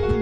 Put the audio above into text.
Bye.